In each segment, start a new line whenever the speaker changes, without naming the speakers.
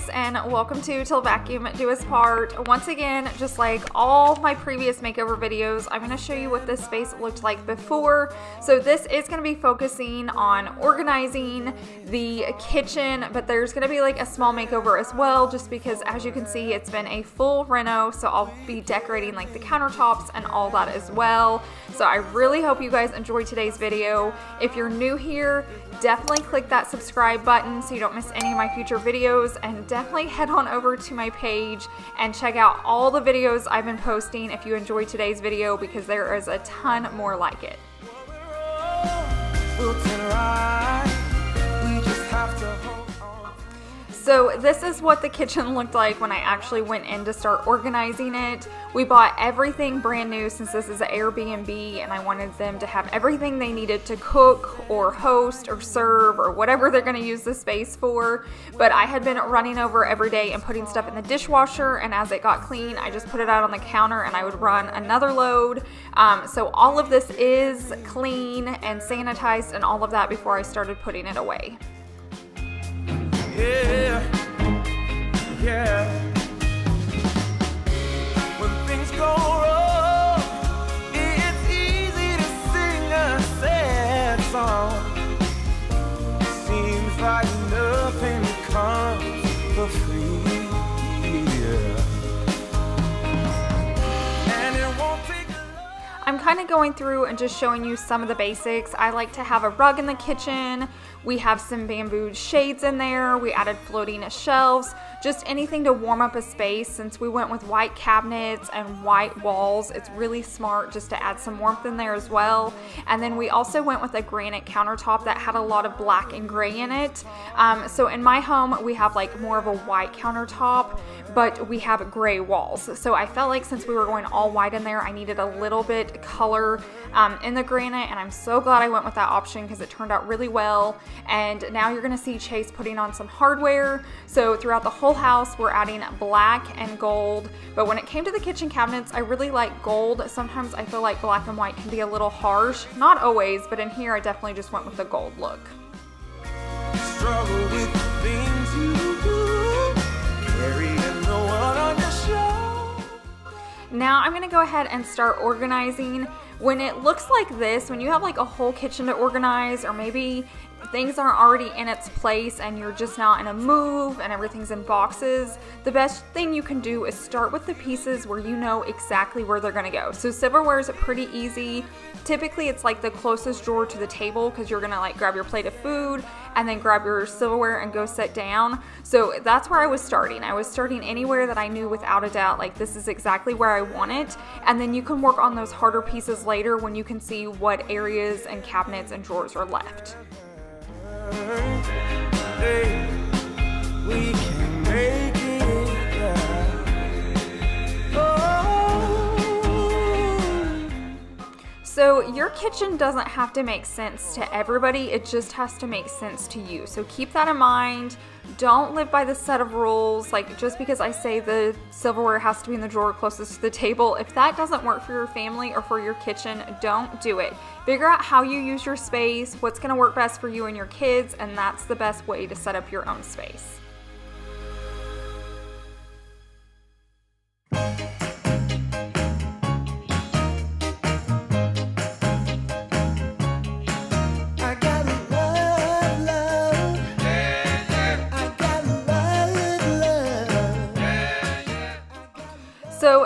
Guys and welcome to Til Vacuum Do Us Part. Once again, just like all my previous makeover videos, I'm going to show you what this space looked like before. So this is going to be focusing on organizing the kitchen, but there's going to be like a small makeover as well just because as you can see it's been a full reno so I'll be decorating like the countertops and all that as well. So I really hope you guys enjoy today's video. If you're new here, definitely click that subscribe button so you don't miss any of my future videos and definitely head on over to my page and check out all the videos I've been posting if you enjoyed today's video because there is a ton more like it. So this is what the kitchen looked like when I actually went in to start organizing it. We bought everything brand new since this is an Airbnb and I wanted them to have everything they needed to cook or host or serve or whatever they're going to use the space for. But I had been running over every day and putting stuff in the dishwasher and as it got clean I just put it out on the counter and I would run another load. Um, so all of this is clean and sanitized and all of that before I started putting it away yeah, yeah. I'm kind of going through and just showing you some of the basics. I like to have a rug in the kitchen. We have some bamboo shades in there. We added floating shelves, just anything to warm up a space. Since we went with white cabinets and white walls, it's really smart just to add some warmth in there as well. And then we also went with a granite countertop that had a lot of black and gray in it. Um, so in my home, we have like more of a white countertop, but we have gray walls. So I felt like since we were going all white in there, I needed a little bit color um, in the granite and I'm so glad I went with that option because it turned out really well. And now you're gonna see Chase putting on some hardware. So throughout the whole house, we're adding black and gold. But when it came to the kitchen cabinets, I really like gold. Sometimes I feel like black and white can be a little harsh. Not always, but in here I definitely just went with the gold look. Now I'm gonna go ahead and start organizing. When it looks like this, when you have like a whole kitchen to organize or maybe things aren't already in its place and you're just not in a move and everything's in boxes, the best thing you can do is start with the pieces where you know exactly where they're gonna go. So silverware is pretty easy. Typically it's like the closest drawer to the table because you're gonna like grab your plate of food and then grab your silverware and go sit down. So that's where I was starting. I was starting anywhere that I knew without a doubt like this is exactly where I want it and then you can work on those harder pieces later when you can see what areas and cabinets and drawers are left. Hey, we So your kitchen doesn't have to make sense to everybody, it just has to make sense to you. So keep that in mind. Don't live by the set of rules. Like just because I say the silverware has to be in the drawer closest to the table, if that doesn't work for your family or for your kitchen, don't do it. Figure out how you use your space, what's gonna work best for you and your kids, and that's the best way to set up your own space.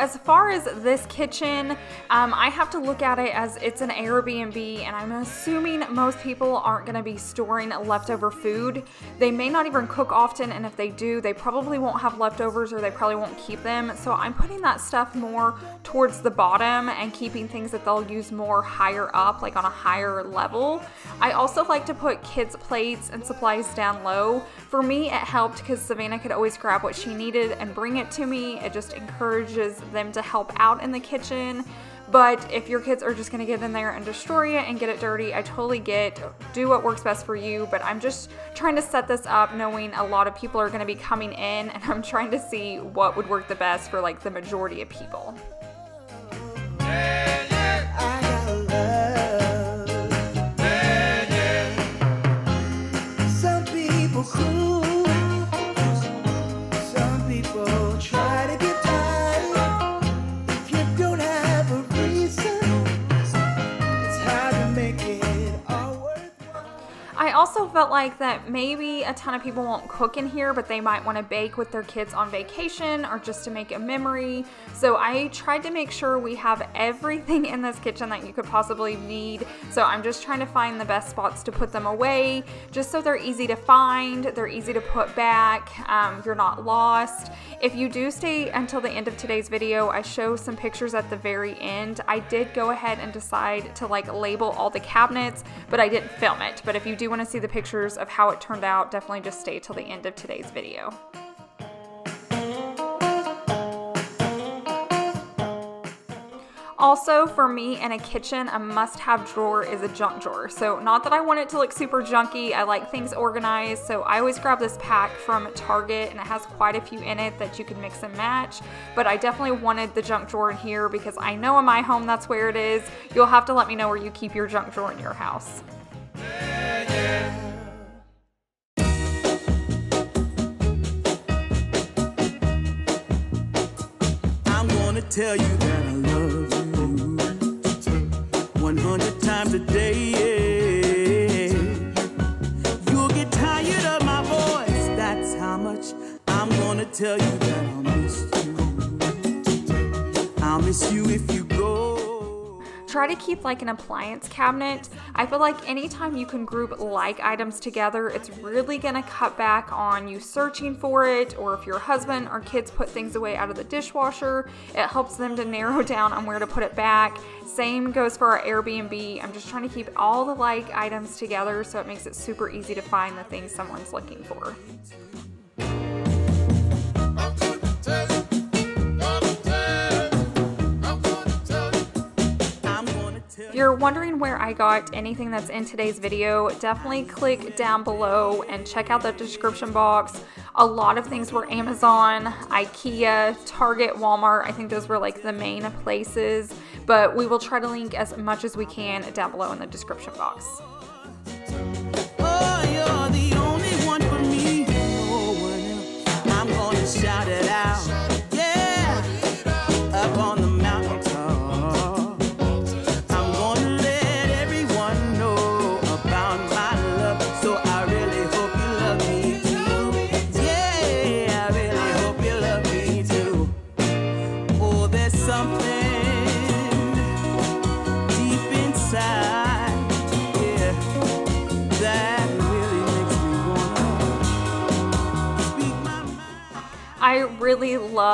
As far as this kitchen, um, I have to look at it as it's an Airbnb and I'm assuming most people aren't going to be storing leftover food. They may not even cook often and if they do, they probably won't have leftovers or they probably won't keep them. So I'm putting that stuff more towards the bottom and keeping things that they'll use more higher up, like on a higher level. I also like to put kids' plates and supplies down low. For me, it helped because Savannah could always grab what she needed and bring it to me. It just encourages them to help out in the kitchen. But if your kids are just gonna get in there and destroy it and get it dirty, I totally get, do what works best for you. But I'm just trying to set this up knowing a lot of people are gonna be coming in and I'm trying to see what would work the best for like the majority of people. I felt like that maybe a ton of people won't cook in here, but they might want to bake with their kids on vacation or just to make a memory. So I tried to make sure we have everything in this kitchen that you could possibly need. So I'm just trying to find the best spots to put them away, just so they're easy to find, they're easy to put back, um, you're not lost. If you do stay until the end of today's video, I show some pictures at the very end. I did go ahead and decide to like label all the cabinets, but I didn't film it. But if you do want to see the pictures of how it turned out, definitely just stay till the end of today's video. Also, for me in a kitchen, a must have drawer is a junk drawer. So, not that I want it to look super junky, I like things organized. So, I always grab this pack from Target and it has quite a few in it that you can mix and match. But I definitely wanted the junk drawer in here because I know in my home that's where it is. You'll have to let me know where you keep your junk drawer in your house.
Tell you that I love you 100 times a day. You'll get tired of my voice, that's how much I'm gonna tell you that I'll miss you. I'll miss you if you.
Try to keep like an appliance cabinet. I feel like anytime you can group like items together, it's really gonna cut back on you searching for it, or if your husband or kids put things away out of the dishwasher, it helps them to narrow down on where to put it back. Same goes for our Airbnb. I'm just trying to keep all the like items together so it makes it super easy to find the things someone's looking for. You're wondering where I got anything that's in today's video, definitely click down below and check out the description box. A lot of things were Amazon, IKEA, Target, Walmart. I think those were like the main places, but we will try to link as much as we can down below in the description box.
Oh,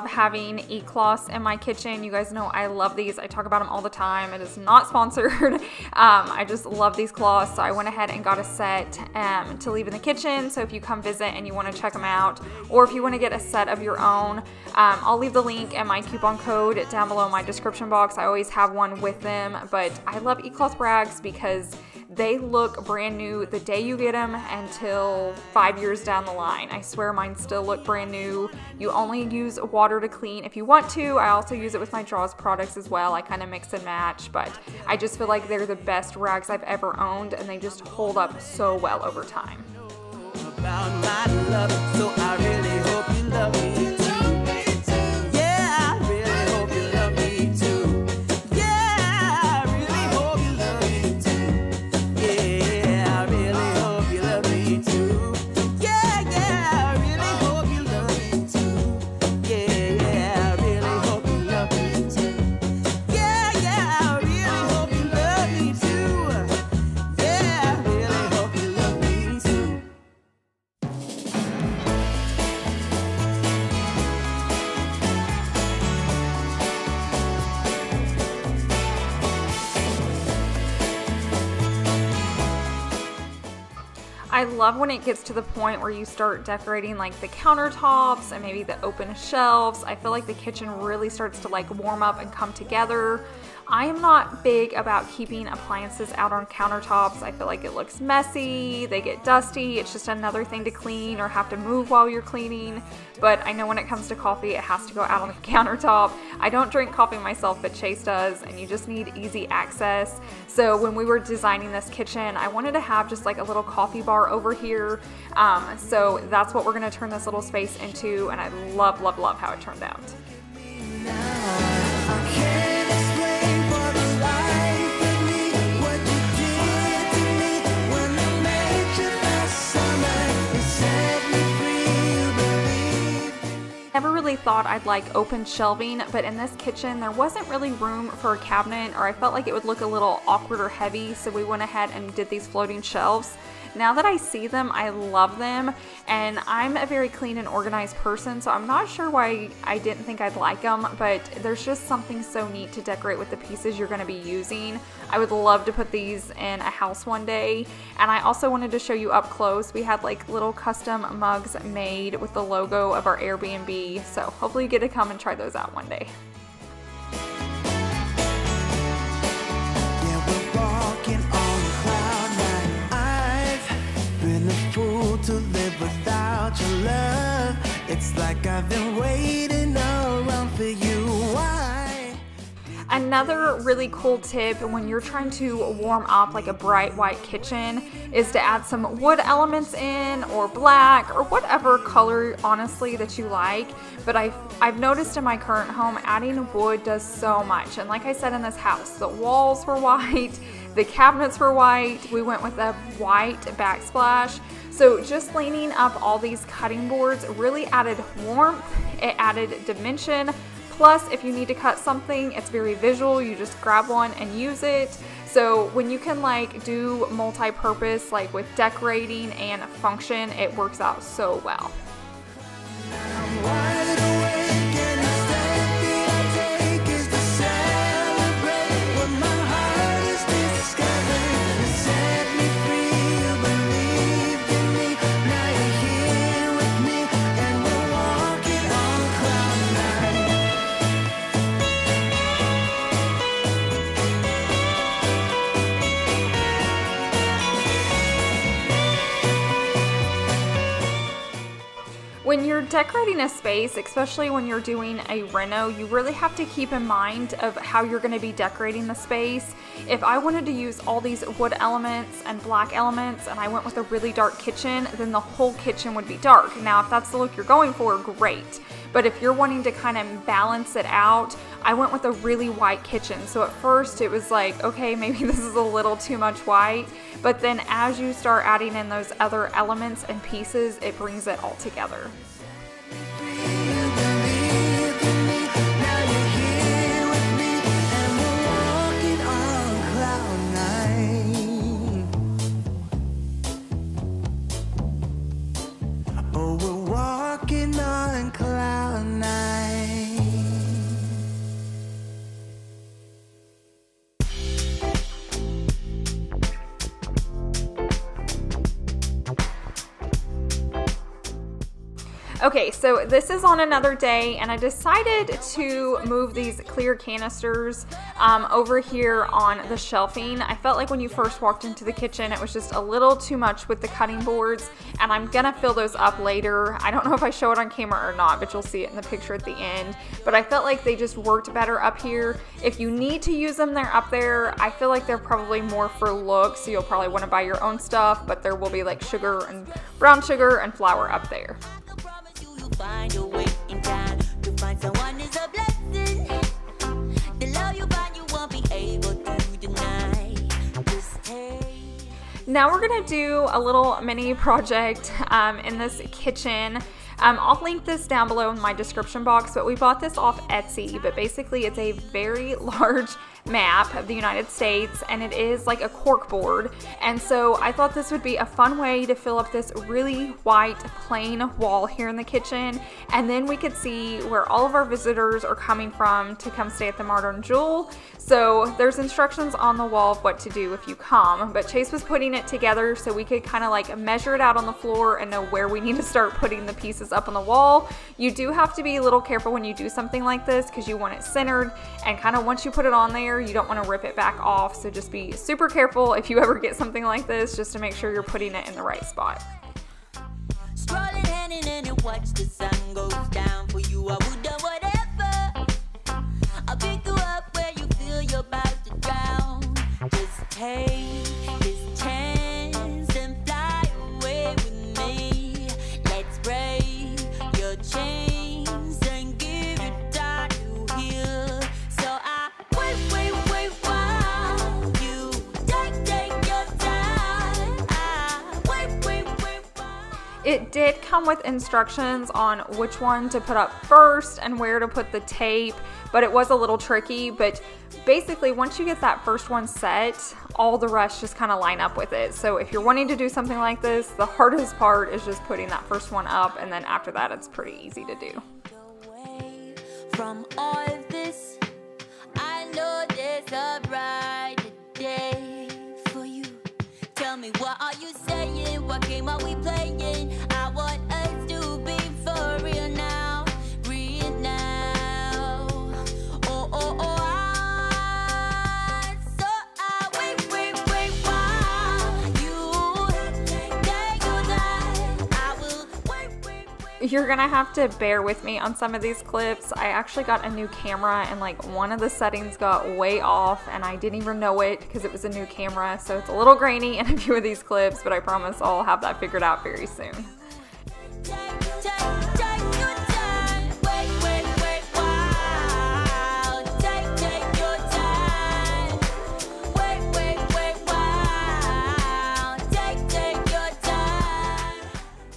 love
having E-Cloths in my kitchen. You guys know I love these. I talk about them all the time. It is not sponsored. um, I just love these cloths. So I went ahead and got a set um, to leave in the kitchen. So if you come visit and you want to check them out, or if you want to get a set of your own, um, I'll leave the link and my coupon code down below in my description box. I always have one with them. But I love E-Cloth rags because they look brand new the day you get them until five years down the line. I swear mine still look brand new. You only use water to clean if you want to. I also use it with my Jaws products as well. I kind of mix and match, but I just feel like they're the best rags I've ever owned and they just hold up so well over time. I love when it gets to the point where you start decorating like the countertops and maybe the open shelves. I feel like the kitchen really starts to like warm up and come together. I am not big about keeping appliances out on countertops. I feel like it looks messy, they get dusty, it's just another thing to clean or have to move while you're cleaning. But I know when it comes to coffee, it has to go out on the countertop. I don't drink coffee myself, but Chase does, and you just need easy access. So when we were designing this kitchen, I wanted to have just like a little coffee bar over here. Um, so that's what we're gonna turn this little space into, and I love, love, love how it turned out. Thought I'd like open shelving, but in this kitchen there wasn't really room for a cabinet or I felt like it would look a little awkward or heavy, so we went ahead and did these floating shelves. Now that I see them, I love them, and I'm a very clean and organized person, so I'm not sure why I didn't think I'd like them, but there's just something so neat to decorate with the pieces you're going to be using. I would love to put these in a house one day, and I also wanted to show you up close. We had like little custom mugs made with the logo of our Airbnb, so hopefully you get to come and try those out one day.
Without your love. It's like I've been waiting around for you. Why?
Another really cool tip when you're trying to warm up like a bright white kitchen is to add some wood elements in or black or whatever color honestly that you like. But I've, I've noticed in my current home adding wood does so much. And like I said in this house, the walls were white, the cabinets were white, we went with a white backsplash. So just lining up all these cutting boards really added warmth, it added dimension, Plus, if you need to cut something, it's very visual. You just grab one and use it. So when you can like do multi-purpose, like with decorating and function, it works out so well. Decorating a space, especially when you're doing a reno, you really have to keep in mind of how you're going to be decorating the space. If I wanted to use all these wood elements and black elements and I went with a really dark kitchen, then the whole kitchen would be dark. Now, if that's the look you're going for, great. But if you're wanting to kind of balance it out, I went with a really white kitchen. So at first it was like, okay, maybe this is a little too much white. But then as you start adding in those other elements and pieces, it brings it all together. Okay, so this is on another day, and I decided to move these clear canisters um, over here on the shelving. I felt like when you first walked into the kitchen, it was just a little too much with the cutting boards, and I'm gonna fill those up later. I don't know if I show it on camera or not, but you'll see it in the picture at the end. But I felt like they just worked better up here. If you need to use them, they're up there. I feel like they're probably more for look, so you'll probably want to buy your own stuff, but there will be like sugar and brown sugar and flour up there.
Find your way in time to find someone is a blessing. The love you find, you won't be able to deny. Just take.
Now we're gonna do a little mini project um, in this kitchen. Um, I'll link this down below in my description box, but we bought this off Etsy. But basically, it's a very large map of the United States and it is like a cork board. And so I thought this would be a fun way to fill up this really white plain wall here in the kitchen. And then we could see where all of our visitors are coming from to come stay at the Modern Jewel. So there's instructions on the wall of what to do if you come. But Chase was putting it together so we could kind of like measure it out on the floor and know where we need to start putting the pieces up on the wall. You do have to be a little careful when you do something like this because you want it centered and kind of once you put it on there, you don't want to rip it back off. So just be super careful if you ever get something like this just to make sure you're putting it in the right spot. Come with instructions on which one to put up first and where to put the tape, but it was a little tricky. But basically, once you get that first one set, all the rest just kind of line up with it. So if you're wanting to do something like this, the hardest part is just putting that first one up, and then after that, it's pretty easy to do.
Tell me, what are you saying? What game are we playing?
You're gonna have to bear with me on some of these clips. I actually got a new camera and like one of the settings got way off and I didn't even know it because it was a new camera. So it's a little grainy in a few of these clips, but I promise I'll have that figured out very soon.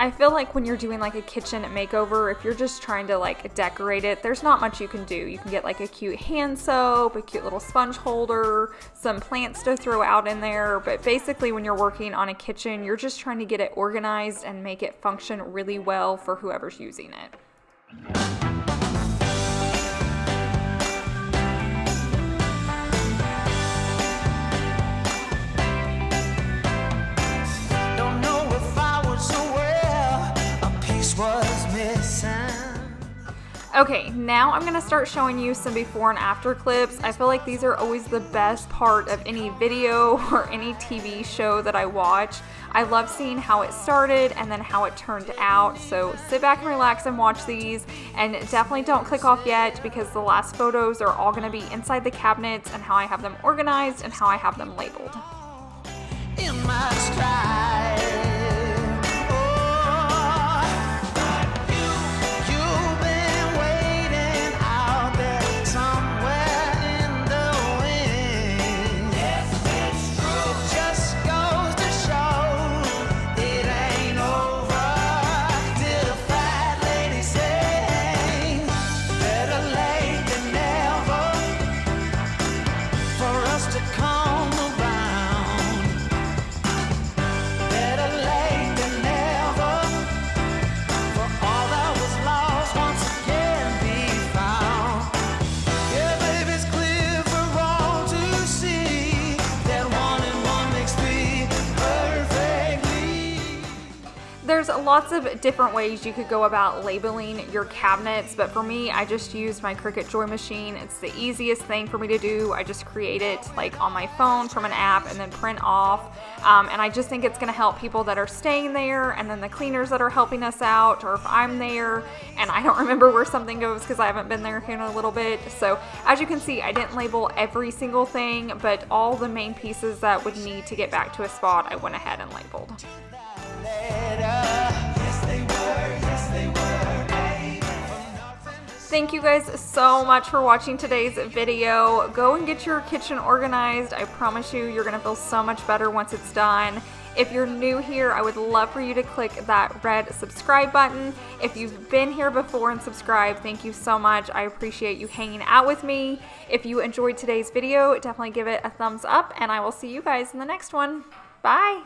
I feel like when you're doing like a kitchen makeover, if you're just trying to like decorate it, there's not much you can do. You can get like a cute hand soap, a cute little sponge holder, some plants to throw out in there, but basically when you're working on a kitchen, you're just trying to get it organized and make it function really well for whoever's using it. Okay, now I'm gonna start showing you some before and after clips. I feel like these are always the best part of any video or any TV show that I watch. I love seeing how it started and then how it turned out. So sit back and relax and watch these. And definitely don't click off yet because the last photos are all gonna be inside the cabinets and how I have them organized and how I have them labeled. Lots of different ways you could go about labeling your cabinets, but for me, I just used my Cricut Joy machine. It's the easiest thing for me to do. I just create it like on my phone from an app and then print off. Um, and I just think it's gonna help people that are staying there and then the cleaners that are helping us out, or if I'm there and I don't remember where something goes because I haven't been there in a little bit. So as you can see, I didn't label every single thing, but all the main pieces that would need to get back to a spot, I went ahead and labeled. Thank you guys so much for watching today's video. Go and get your kitchen organized. I promise you, you're gonna feel so much better once it's done. If you're new here, I would love for you to click that red subscribe button. If you've been here before and subscribed, thank you so much. I appreciate you hanging out with me. If you enjoyed today's video, definitely give it a thumbs up, and I will see you guys in the next one. Bye!